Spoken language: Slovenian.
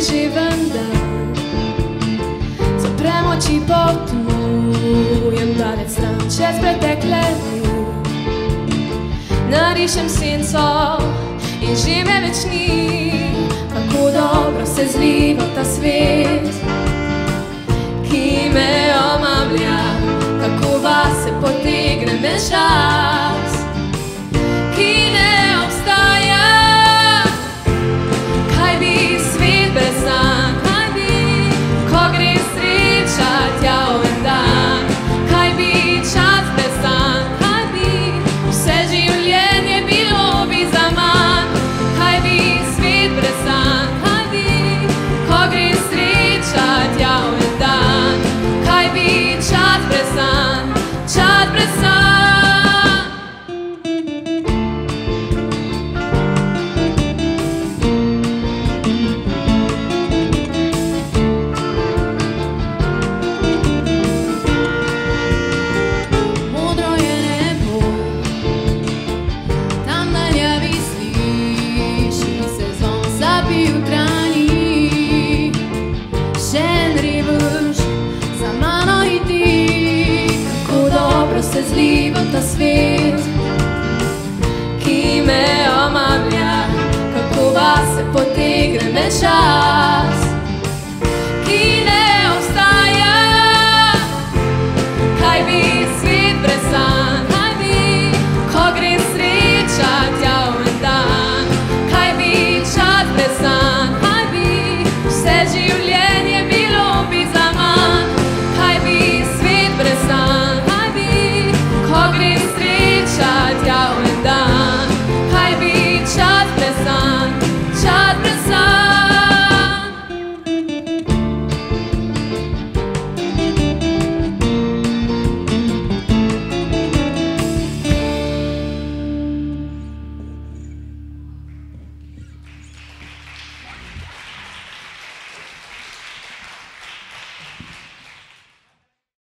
živen dan. Zaprem oči potmujem dalec stran čez pretekle dni. Narišem senco in že me več ni, kako dobro se zliva ta svet, ki me omamlja, kako vase potegne me čas, se zliva ta svet, ki me omamlja, kako vase potegne me čas.